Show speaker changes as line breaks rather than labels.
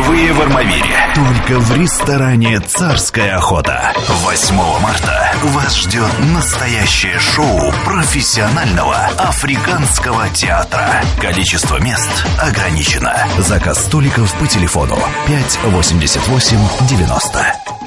Впервые в Армавире. Только в ресторане «Царская охота». 8 марта вас ждет настоящее шоу профессионального африканского театра. Количество мест ограничено. Заказ столиков по телефону 588 90.